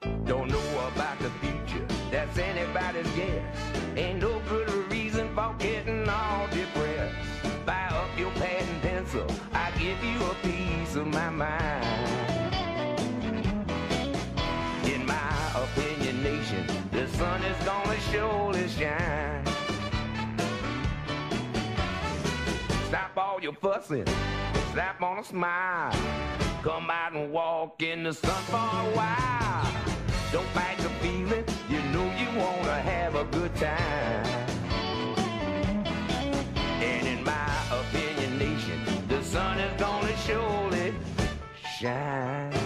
Don't know about the future, that's anybody's guess. Ain't no good reason for getting all depressed. Buy up your pad and pencil, I give you a piece of my mind. Stop all your fussing, slap on a smile. Come out and walk in the sun for a while. Don't fight the feeling, you know you wanna have a good time. And in my opinion, nation, the sun is gonna surely shine.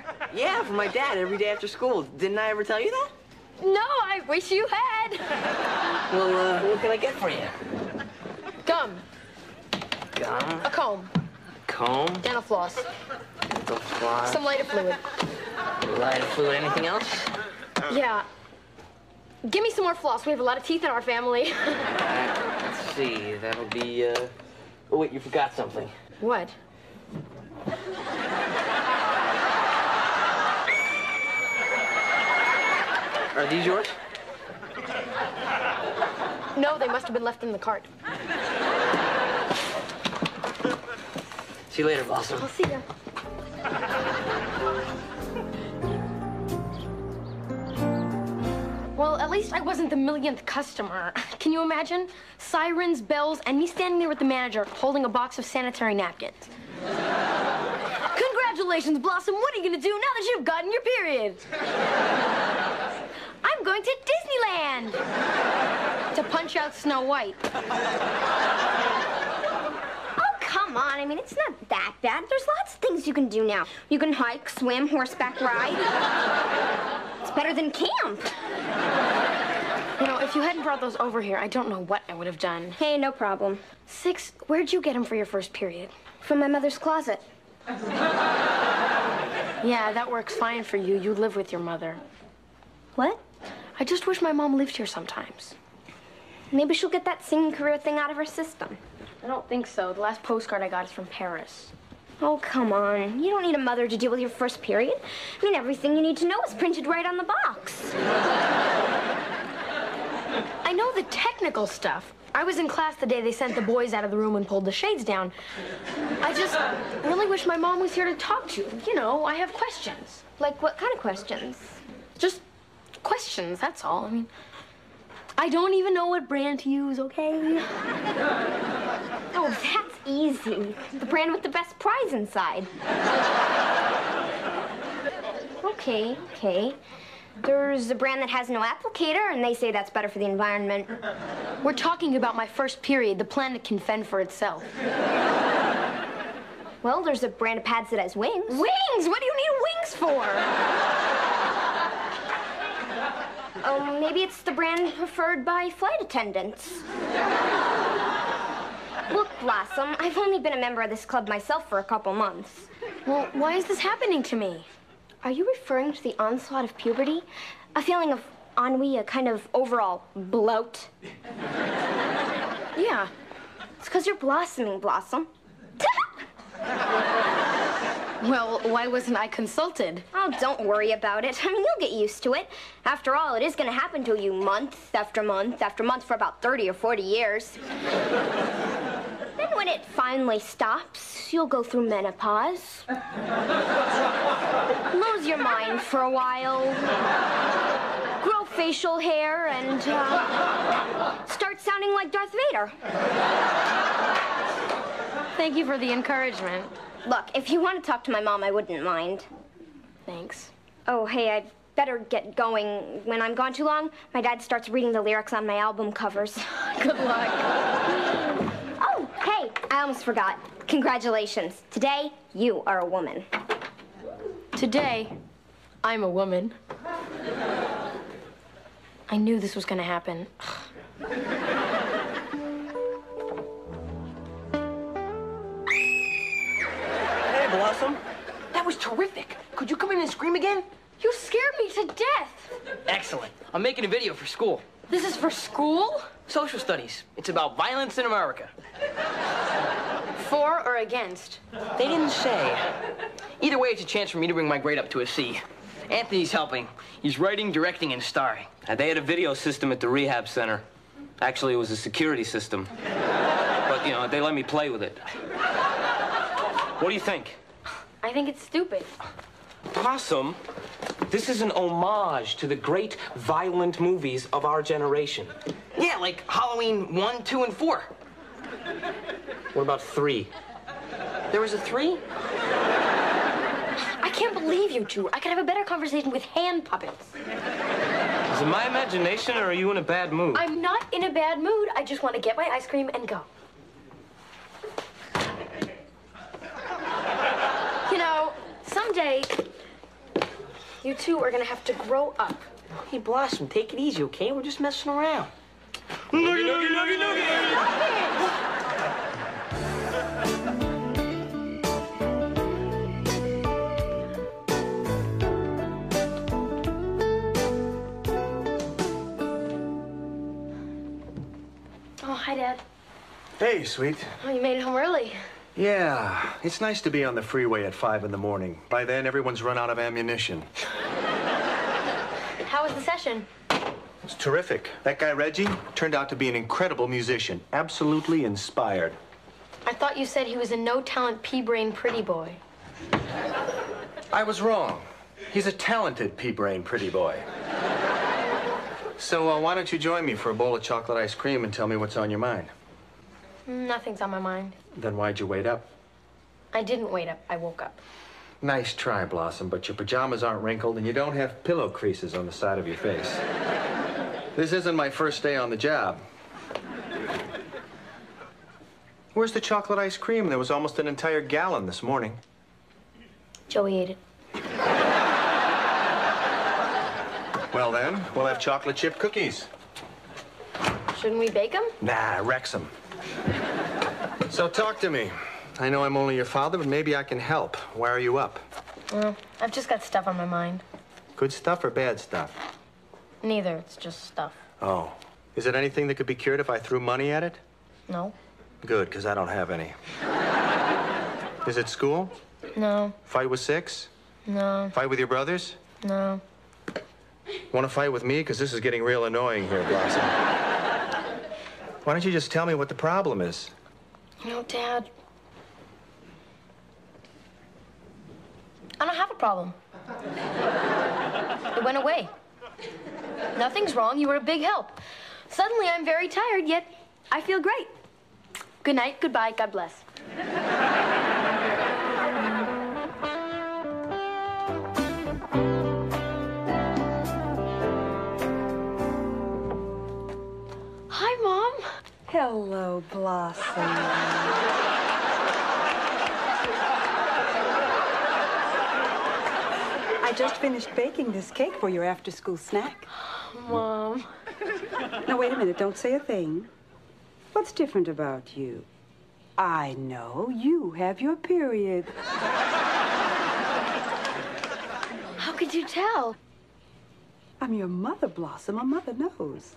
Yeah, for my dad every day after school. Didn't I ever tell you that? No, I wish you had. Well, uh, what can I get for you? Gum, Gum, a comb, comb, dental floss, dental floss, some lighter fluid. lighter fluid, anything else? Yeah. Give me some more floss. We have a lot of teeth in our family. Uh, let's see, that'll be, uh... Oh, wait, you forgot something. what? Are these yours? No, they must have been left in the cart. See you later, Blossom. I'll see ya. Well, at least I wasn't the millionth customer. Can you imagine? Sirens, bells, and me standing there with the manager holding a box of sanitary napkins. Congratulations, Blossom. What are you gonna do now that you've gotten your period? Going to Disneyland to punch out Snow White. Oh, come on. I mean, it's not that bad. There's lots of things you can do now. You can hike, swim, horseback ride. It's better than camp. You know, if you hadn't brought those over here, I don't know what I would have done. Hey, no problem. Six, where'd you get them for your first period? From my mother's closet. Yeah, that works fine for you. You live with your mother. What? I just wish my mom lived here sometimes. Maybe she'll get that singing career thing out of her system. I don't think so. The last postcard I got is from Paris. Oh, come on. You don't need a mother to deal with your first period. I mean, everything you need to know is printed right on the box. I know the technical stuff. I was in class the day they sent the boys out of the room and pulled the shades down. I just really wish my mom was here to talk to. You You know, I have questions. Like, what kind of questions? Just questions, that's all. I mean, I don't even know what brand to use, okay? Oh, that's easy. The brand with the best prize inside. Okay, okay. There's a brand that has no applicator, and they say that's better for the environment. We're talking about my first period. The planet can fend for itself. Well, there's a brand of pads that has wings. Wings? What do you need wings for? Oh, maybe it's the brand preferred by flight attendants. Look, Blossom, I've only been a member of this club myself for a couple months. Well, why is this happening to me? Are you referring to the onslaught of puberty? A feeling of ennui, a kind of overall bloat? Yeah. It's because you're blossoming, Blossom. Well, why wasn't I consulted? Oh, don't worry about it. I mean, you'll get used to it. After all, it is going to happen to you month after month after month for about 30 or 40 years. then when it finally stops, you'll go through menopause. Lose your mind for a while. Grow facial hair and uh, start sounding like Darth Vader. Thank you for the encouragement. Look, if you want to talk to my mom, I wouldn't mind. Thanks. Oh, hey, I've better get going. When I'm gone too long, my dad starts reading the lyrics on my album covers. Good luck. Oh, hey, I almost forgot. Congratulations. Today, you are a woman. Today, I'm a woman. I knew this was gonna happen. Was terrific. Could you come in and scream again? You scared me to death. Excellent. I'm making a video for school. This is for school? Social studies. It's about violence in America. For or against? They didn't say. Either way, it's a chance for me to bring my grade up to a C. Anthony's helping. He's writing, directing, and starring. They had a video system at the rehab center. Actually, it was a security system. But, you know, they let me play with it. What do you think? I think it's stupid. Possum, this is an homage to the great violent movies of our generation. Yeah, like Halloween 1, 2, and 4. What about three? There was a 3? I can't believe you two. I could have a better conversation with hand puppets. Is it my imagination, or are you in a bad mood? I'm not in a bad mood. I just want to get my ice cream and go. You know, someday, you two are gonna have to grow up. Hey, Blossom, take it easy, okay? We're just messing around. Oh, hi, Dad. Hey, sweet. Oh, you made it home early. Yeah, it's nice to be on the freeway at 5 in the morning. By then, everyone's run out of ammunition. How was the session? It's terrific. That guy, Reggie, turned out to be an incredible musician. Absolutely inspired. I thought you said he was a no-talent pea-brain pretty boy. I was wrong. He's a talented pea-brain pretty boy. So, uh, why don't you join me for a bowl of chocolate ice cream and tell me what's on your mind? Nothing's on my mind. Then why'd you wait up? I didn't wait up. I woke up. Nice try, Blossom, but your pajamas aren't wrinkled and you don't have pillow creases on the side of your face. This isn't my first day on the job. Where's the chocolate ice cream? There was almost an entire gallon this morning. Joey ate it. Well, then, we'll have chocolate chip cookies. Shouldn't we bake them? Nah, Wrexham. So talk to me. I know I'm only your father, but maybe I can help. Why are you up? Well, I've just got stuff on my mind. Good stuff or bad stuff? Neither. It's just stuff. Oh. Is it anything that could be cured if I threw money at it? No. Good, because I don't have any. Is it school? No. Fight with six? No. Fight with your brothers? No. Want to fight with me? Because this is getting real annoying here, Blossom. Why don't you just tell me what the problem is? You know, Dad. I don't have a problem. It went away. Nothing's wrong. You were a big help. Suddenly, I'm very tired, yet I feel great. Good night, goodbye, God bless. Hello, Blossom. I just finished baking this cake for your after-school snack. Mom. Now, wait a minute. Don't say a thing. What's different about you? I know you have your period. How could you tell? I'm your mother, Blossom. A mother knows.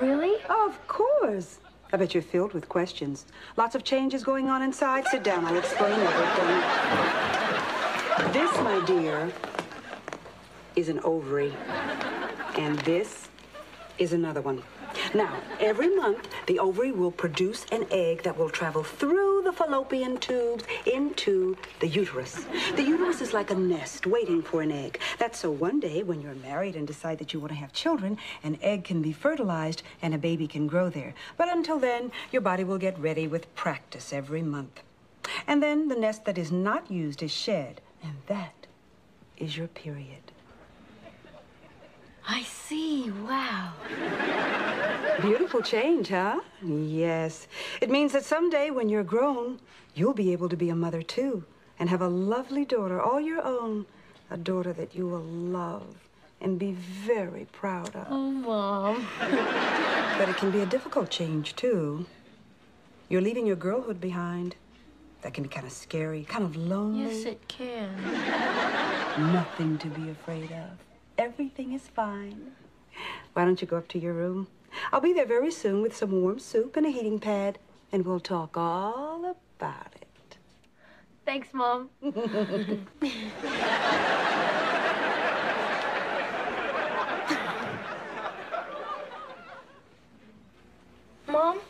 Really? Of course. I bet you're filled with questions. Lots of changes going on inside. Sit down. I'll explain everything. This, my dear, is an ovary. And this is another one. Now, every month, the ovary will produce an egg that will travel through the fallopian tubes into the uterus. The uterus is like a nest waiting for an egg. That's so one day, when you're married and decide that you want to have children, an egg can be fertilized and a baby can grow there. But until then, your body will get ready with practice every month. And then the nest that is not used is shed, and that is your period. I see. Wow. Beautiful change, huh? Yes. It means that someday when you're grown, you'll be able to be a mother too and have a lovely daughter all your own. A daughter that you will love and be very proud of. Oh, Mom. But it can be a difficult change too. You're leaving your girlhood behind. That can be kind of scary, kind of lonely. Yes, it can. Nothing to be afraid of. Everything is fine. Why don't you go up to your room? I'll be there very soon with some warm soup and a heating pad, and we'll talk all about it. Thanks, Mom. Mom?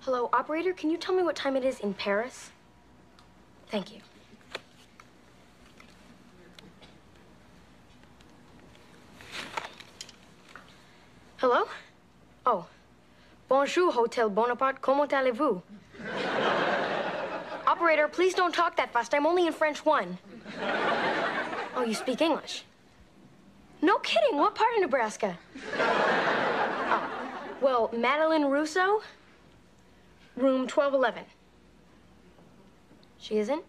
Hello, operator. Can you tell me what time it is in Paris? Thank you. Hello? Oh. Bonjour, Hotel Bonaparte. Comment allez-vous? Operator, please don't talk that fast. I'm only in French 1. Oh, you speak English? No kidding. What part of Nebraska? Oh. Well, Madeline Russo? Room 1211. She isn't?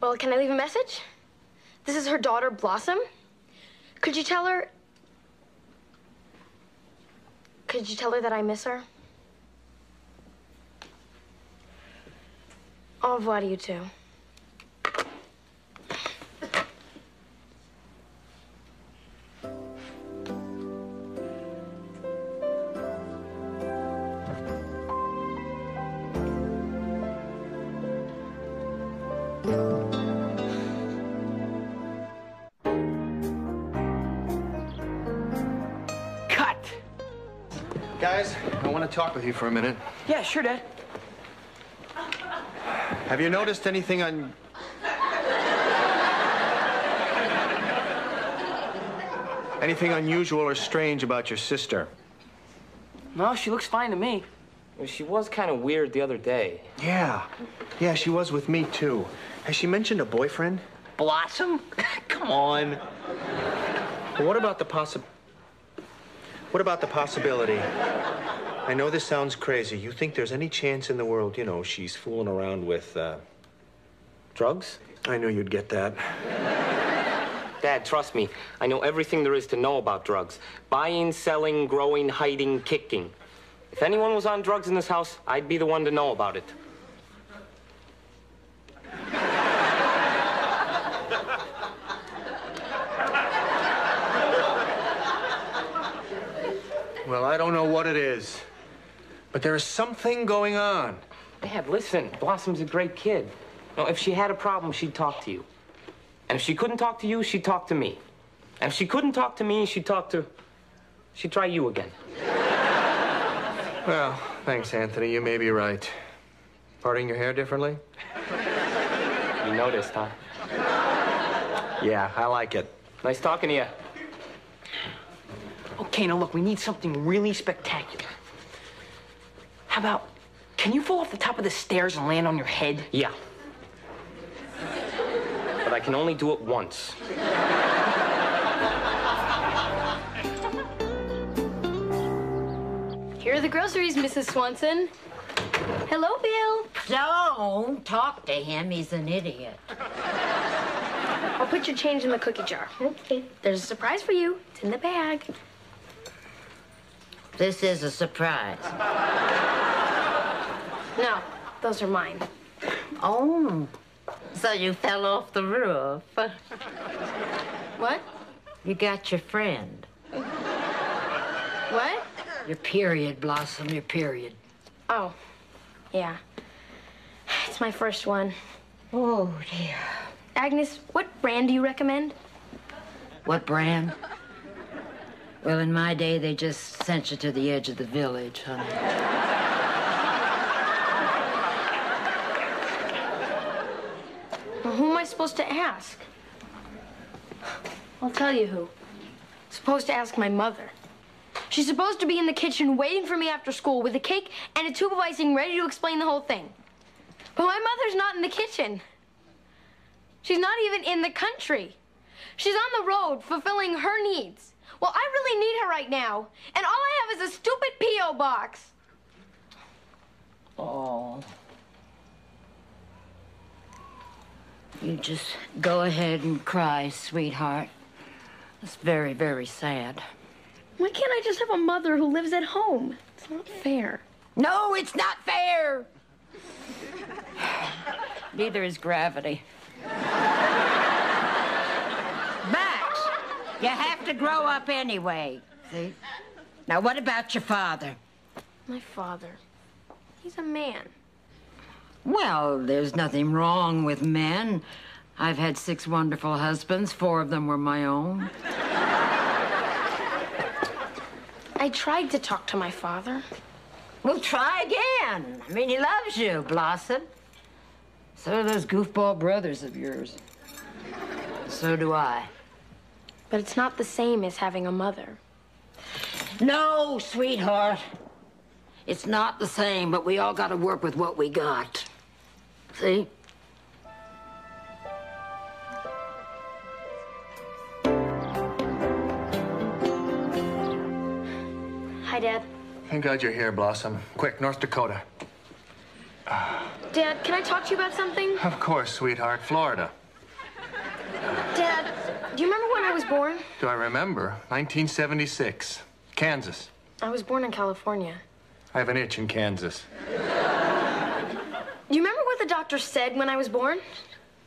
Well, can I leave a message? This is her daughter, Blossom. Could you tell her. Could you tell her that I miss her? Au revoir to you too. Talk with you for a minute. Yeah, sure, Dad. Have you noticed anything on. Anything unusual or strange about your sister? No, she looks fine to me. She was kind of weird the other day. Yeah. Yeah, she was with me, too. Has she mentioned a boyfriend? Blossom? Come on. Well, what about the possi... What about the possibility? I know this sounds crazy. You think there's any chance in the world, you know, she's fooling around with, uh... Drugs? I knew you'd get that. Dad, trust me. I know everything there is to know about drugs. Buying, selling, growing, hiding, kicking. If anyone was on drugs in this house, I'd be the one to know about it. Well, I don't know what it is, but there is something going on. Dad, listen. Blossom's a great kid. No, if she had a problem, she'd talk to you. And if she couldn't talk to you, she'd talk to me. And if she couldn't talk to me, she'd talk to. She'd try you again. Well, thanks, Anthony. You may be right. Parting your hair differently? You noticed, huh? Yeah, I like it. Nice talking to you. Okay, now look, we need something really spectacular. How about, can you fall off the top of the stairs and land on your head? Yeah. But I can only do it once. Here are the groceries, Mrs. Swanson. Hello, Bill. Don't talk to him. He's an idiot. I'll put your change in the cookie jar. Okay. There's a surprise for you. It's in the bag. This is a surprise. No, those are mine. Oh, so you fell off the roof. What? You got your friend. What? Your period, Blossom, your period. Oh, yeah. It's my first one. Oh, dear. Agnes, what brand do you recommend? What brand? Well, in my day, they just sent you to the edge of the village, honey. Well, who am I supposed to ask? I'll tell you who. Supposed to ask my mother. She's supposed to be in the kitchen waiting for me after school with a cake and a tube of icing ready to explain the whole thing. But my mother's not in the kitchen. She's not even in the country. She's on the road fulfilling her needs. Well, I really need her right now, and all I have is a stupid P.O. box. Oh. You just go ahead and cry, sweetheart. It's very, very sad. Why can't I just have a mother who lives at home? It's not fair. No, it's not fair. Neither is gravity. Max, you have to grow up anyway. See? Now, what about your father? My father. He's a man. Well, there's nothing wrong with men. I've had six wonderful husbands. Four of them were my own. I tried to talk to my father. Well, try again. I mean, he loves you, Blossom. So do those goofball brothers of yours. So do I. But it's not the same as having a mother. No, sweetheart. It's not the same, but we all got to work with what we got. See? Hi, Dad. Thank God you're here, Blossom. Quick, North Dakota. Dad, can I talk to you about something? Of course, sweetheart. Florida. Dad, do you remember when I was born? Do I remember? 1976. Kansas. I was born in California. I have an itch in Kansas. Do you remember what the doctor said when I was born?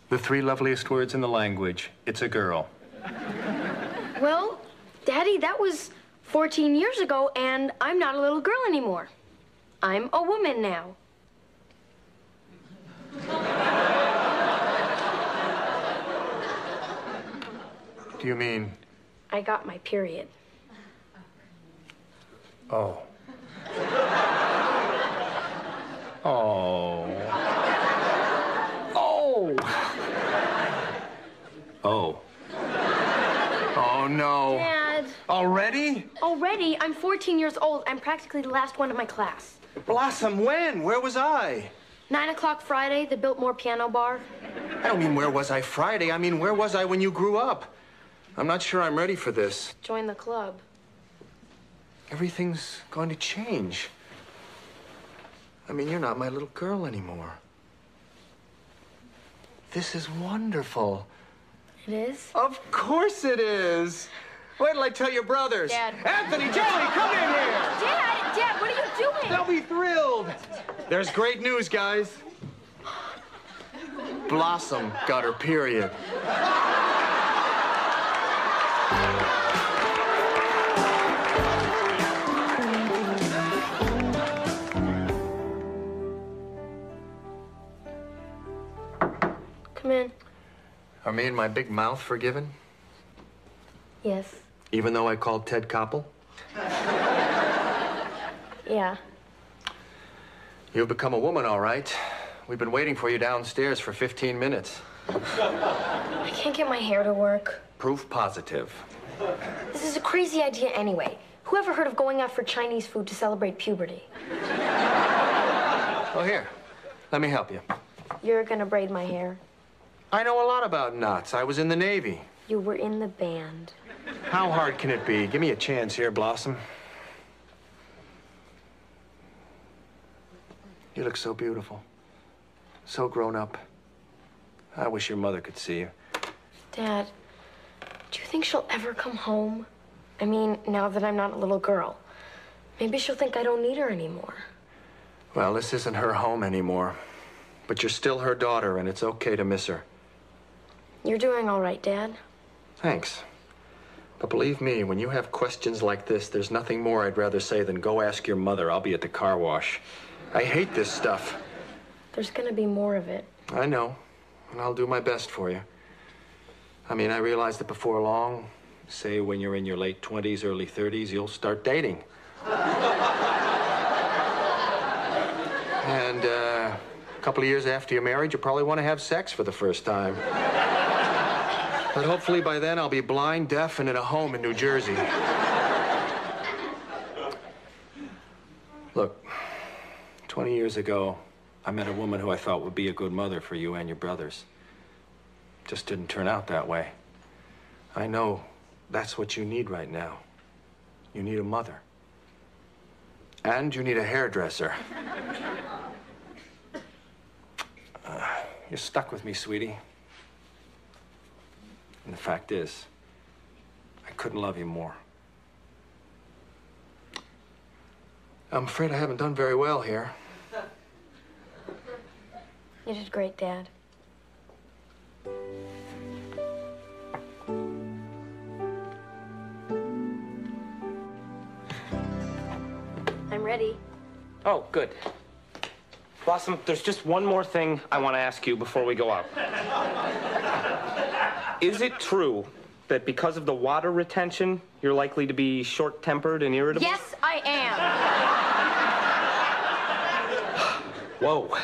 The three loveliest words in the language. It's a girl. Well, Daddy, that was 14 years ago, and I'm not a little girl anymore. I'm a woman now. Do you mean? I got my period. Oh. Oh. Oh! Oh. Oh, no. Dad, Already? already, I'm 14 years old. I'm practically the last one in my class. Blossom, when? Where was I? Nine o'clock Friday, the Biltmore Piano Bar. I don't mean where was I Friday. I mean, where was I when you grew up? I'm not sure I'm ready for this. Join the club. Everything's going to change. I mean, you're not my little girl anymore. This is wonderful. It is? Of course it is. Wait till I tell your brothers. Dad. Anthony, Joey, come in here. Dad, Dad, what are you doing? They'll be thrilled. There's great news, guys. Blossom got her period. Are me and my big mouth forgiven? Yes. Even though I called Ted Koppel? Yeah. You've become a woman, all right. We've been waiting for you downstairs for 15 minutes. I can't get my hair to work. Proof positive. This is a crazy idea anyway. Who ever heard of going out for Chinese food to celebrate puberty? Oh, here. Let me help you. You're gonna braid my hair. I know a lot about knots. I was in the Navy. You were in the band. How hard can it be? Give me a chance here, Blossom. You look so beautiful. So grown up. I wish your mother could see you. Dad, do you think she'll ever come home? I mean, now that I'm not a little girl. Maybe she'll think I don't need her anymore. Well, this isn't her home anymore. But you're still her daughter, and it's okay to miss her. You're doing all right, Dad. Thanks. But believe me, when you have questions like this, there's nothing more I'd rather say than go ask your mother. I'll be at the car wash. I hate this stuff. There's gonna be more of it. I know, and I'll do my best for you. I mean, I realized it before long. say when you're in your late 20s, early 30s, you'll start dating. and uh, a couple of years after you're married, you probably want to have sex for the first time. But hopefully by then I'll be blind, deaf, and in a home in New Jersey. Look, 20 years ago, I met a woman who I thought would be a good mother for you and your brothers. Just didn't turn out that way. I know that's what you need right now. You need a mother. And you need a hairdresser. Uh, you're stuck with me, sweetie. And the fact is, I couldn't love you more. I'm afraid I haven't done very well here. You did great, Dad. I'm ready. Oh, good. Blossom, there's just one more thing I want to ask you before we go out. Is it true that because of the water retention, you're likely to be short tempered and irritable? Yes, I am. Whoa.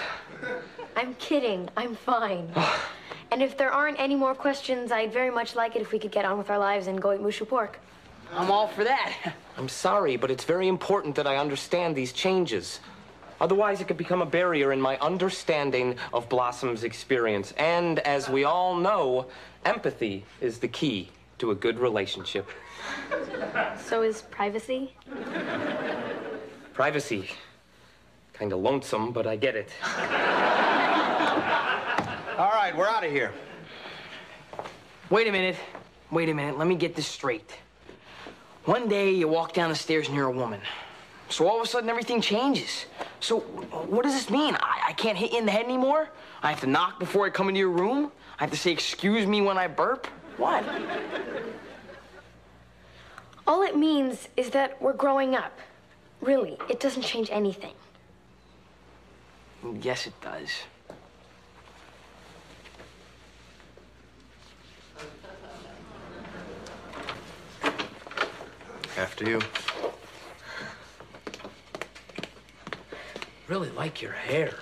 I'm kidding. I'm fine. and if there aren't any more questions, I'd very much like it if we could get on with our lives and go eat moo shu pork. I'm all for that. I'm sorry, but it's very important that I understand these changes. Otherwise, it could become a barrier in my understanding of Blossom's experience. And as we all know, empathy is the key to a good relationship. So is privacy? Privacy. Kinda lonesome, but I get it. All right, we're out of here. Wait a minute. Wait a minute. Let me get this straight. One day you walk down the stairs and you're a woman. So all of a sudden everything changes. So what does this mean? I, I can't hit you in the head anymore? I have to knock before I come into your room? I have to say excuse me when I burp? What? All it means is that we're growing up. Really, it doesn't change anything. Yes, it does. After you. really like your hair.